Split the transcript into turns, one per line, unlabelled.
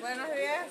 Buenos días.